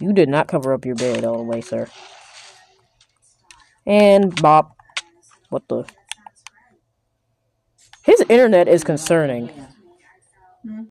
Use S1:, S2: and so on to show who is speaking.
S1: You did not cover up your bed all the way, sir. And Bob, What the? His internet is concerning. Hmm?